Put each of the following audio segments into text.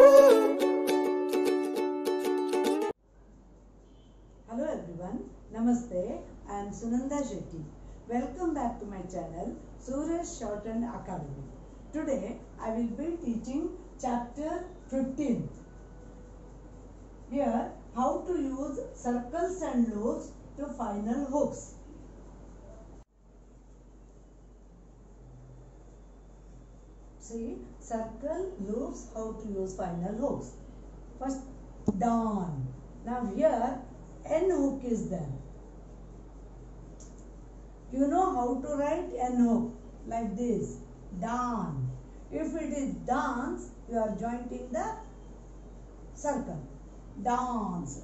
Hello everyone, Namaste. I am Sunanda Shetty. Welcome back to my channel Suraj's Shorthand Academy. Today I will be teaching chapter 15. Here, how to use circles and loops to final hooks. See, circle, loops, how to use final hooks. First, down. Now here, N hook is there. You know how to write N hook like this, down. If it is dance, you are jointing the circle, dance.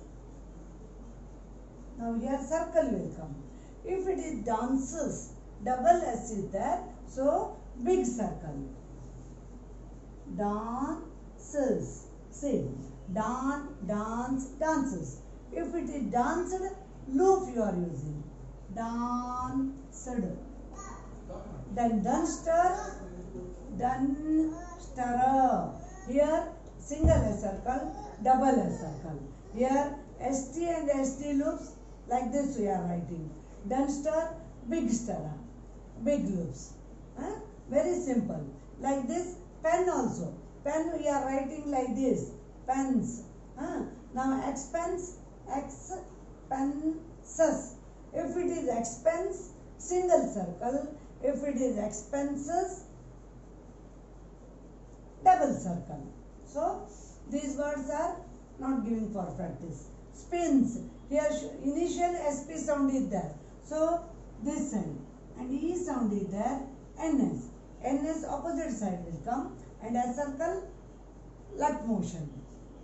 Now here circle will come. If it is dances, double S is there, so big circle. Dances. See, dan, dance, dances. If it is danced, loop you are using. Danced. Then dunster, dunsterer. Here single S circle, double S circle. Here ST and ST loops like this we are writing. Dunster, big stirrer, big loops. Huh? Very simple. Like this pen also. Pen we are writing like this. Pens. Huh? Now expense, expenses. If it is expense, single circle. If it is expenses, double circle. So these words are not giving for practice. Spins. Here initial SP sound is there. So this side and E sound is there. NS. NS opposite side will come and a circle left motion.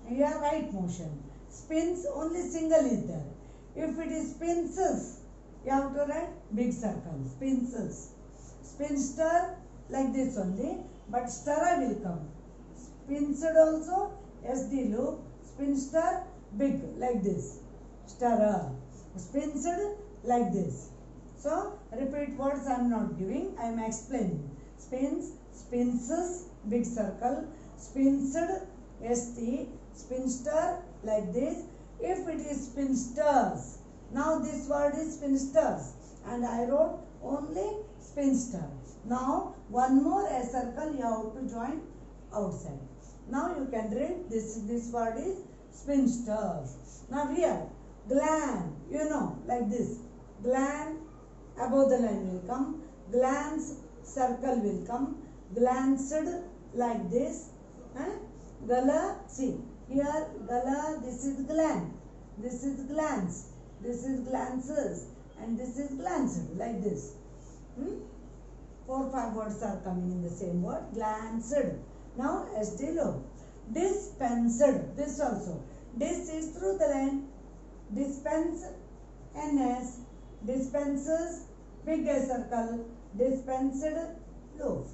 Here right motion. Spins only single is there. If it is spinses, you have to write big circle. Spinses. Spinster like this only, but stirrer will come. Spinsed also SD loop. Spinster big like this. Stirrer. Spinsed like this. So repeat words I am not giving. I am explaining. Spins, spinses, big circle. Spinsed, ST, spinster like this. If it is spinsters, now this word is spinsters and I wrote only spinster. Now one more a circle you have to join outside. Now you can read this this word is spinsters. Now here gland, you know like this. Gland above the line will come. Glance circle will come. Glanced like this. Huh? Gala, see here gala, this is gland. This is glance. This is glances. And this is glanced like this. Hmm? Four five words are coming in the same word. Glanced. Now low. Dispensed. This also. this is through the line. Dispense NS. Dispenses big circle. Dispensed loaf.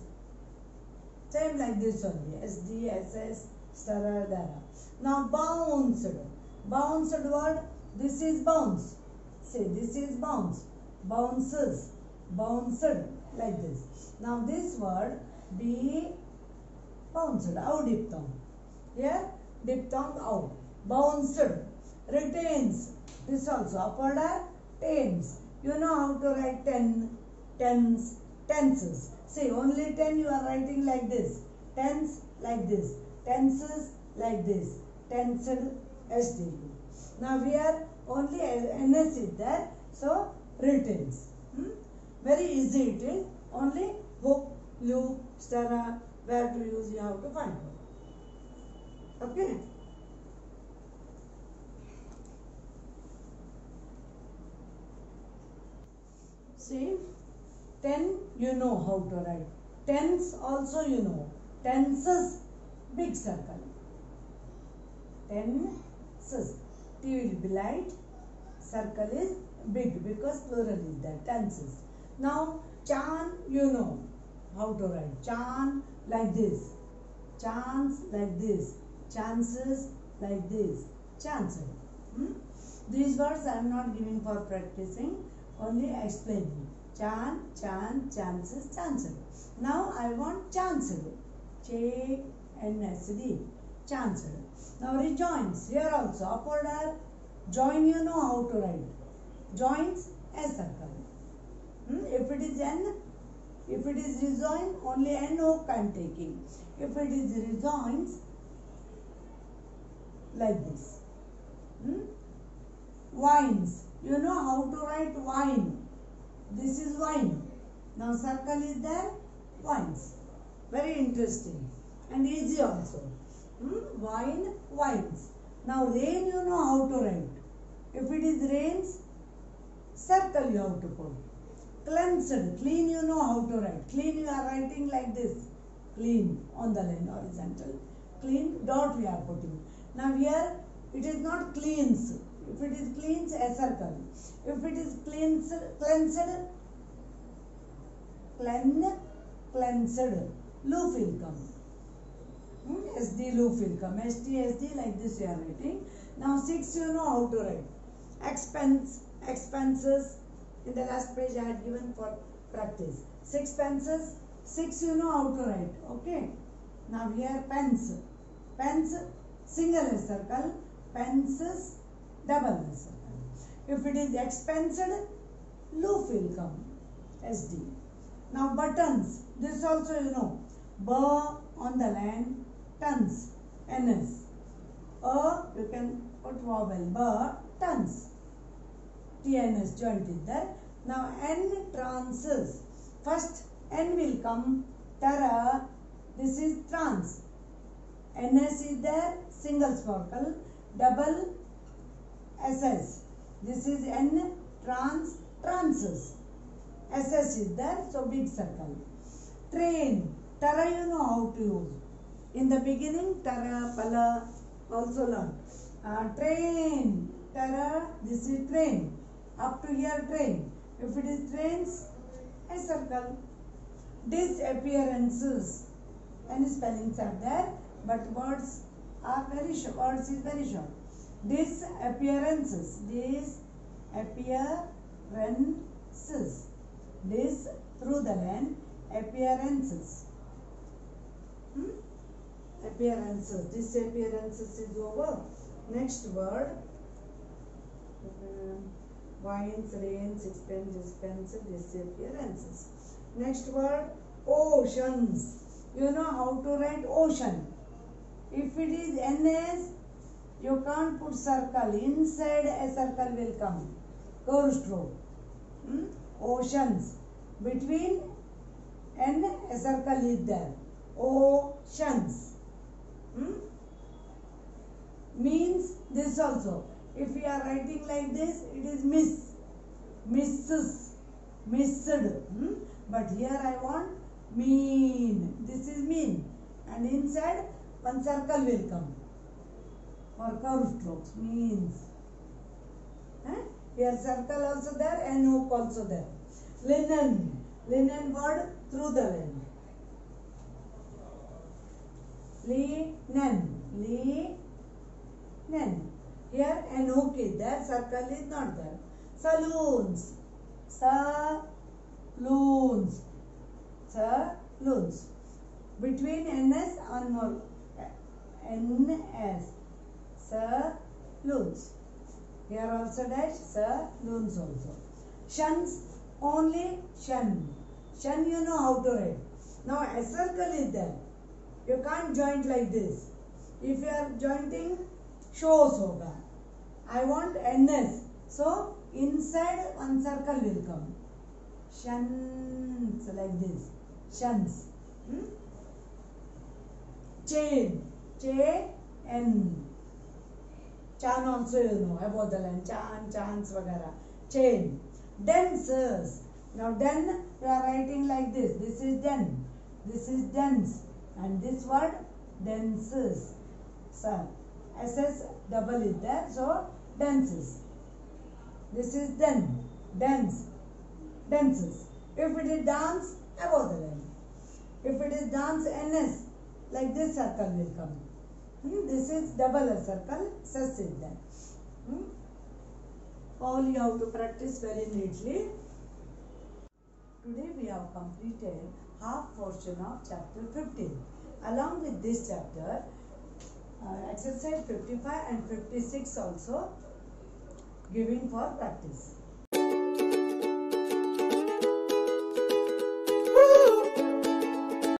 Same like this only. SD, SS, stirrer, dara. Now bounced. Bounced word. This is bounce. Say this is bounce. Bounces. Bounced like this. Now this word be bounced. Out diphthong. Here diphthong out. Bounced. Retains. This also upward are tens. You know how to write ten, tens, tenses. See only ten you are writing like this. Tens like this. Tenses like this. Tensed SDU. Now we are only NS is there. So retains. Hmm? Very easy it is. Only hook, loop, stirrer, where to use you have to find. Okay. See, 10 you know how to write. Tens also you know. Tenses, big circle. Tenses. T will be light. Circle is big because plural is there. Tenses. Now, chan you know how to write. Chan like this. Chance like this. Chances like this. Chances. Hmm? These words I am not giving for practicing, only explaining. Chan, chan, chances, chances. Now I want chanced. J N S D. chanced. Now rejoins. Here also upward R. Join you know how to write. Joins a circle. Hmm? If it is N, if it is rejoin, only N hook I am taking. If it is rejoins, like this. Hmm? Wines. You know how to write wine. This is wine. Now circle is there, wines. Very interesting and easy also. Hmm? Wine, wines. Now rain you know how to write. If it is rains, circle you have to put. Cleansed, clean you know how to write. Clean you are writing like this. Clean on the line horizontal. Clean dot we are putting. Now here it is not cleans. If it is cleans, a circle. If it is cleansed, cleansed, clean, cleansed, loop will come. Hmm? SD loop will come. ST, SD like this you are writing. Now 6 you know how to write. Expense, expenses. In the last page I had given for practice. Sixpences, 6 you know how to write. Okay. Now here pence. Pence, single circle. Pences, double circle. If it is expensed, loop will come. SD. Now buttons. This also you know. B on the line. Tons. NS. A you can put vowel. B tons. TNS joint is there. Now N trances. First N will come. Tara. This is trans. NS is there. Single sparkle. Double SS. This is N trans transes. SS is there. So big circle. Train. Tara you know how to use. In the beginning, Tara, Pala also learn. Uh, train. Tara. This is train. Up to here train. If it is trains, a circle. Disappearances. Any spellings are there, but words are very short. Words is very short. Disappearances. Disappearances. This through the land. Appearances. Hmm? Appearances. Disappearances is over. Next word. Um, wines, rains, expense, dispense, disappearances. Next word, oceans. You know how to write ocean. If it is NS, you can't put circle. Inside a circle will come. Curve stroke. Hmm? Oceans. Between N, a circle is there. Oceans. Hmm? Means this also. If we are writing like this, it is miss, misses, missed. Hmm? But here I want mean. This is mean. And inside one circle will come. For curve strokes, means. Eh? Here circle also there and hook also there. Linen. Linen word through the line. Linen. Linen. Here an hook is there, circle is not there. Saloons. Saloons. Saloons. Between NS and more. NS. Saloons. Here also dash. Saloons also. Shuns. Only shun. Shun you know how to write. Now a circle is there. You can't joint like this. If you are jointing shows hoga. I want NS. So inside one circle will come. Shuns like this. Shuns. Hmm? Chain. J N. You know about the line. Chan, chance, vagara. Chain. Denses. Now den you are writing like this. This is den. This is dense. And this word denses. So SS double is there. So denses. This is den. Dense. Denses. If it is dance, above the line. If it is dance NS, like this circle will come. Hmm, This is double circle, is. Hmm? All you have to practice very neatly. Today we have completed half portion of chapter 15. Along with this chapter, uh, exercise 55 and 56 also giving for practice.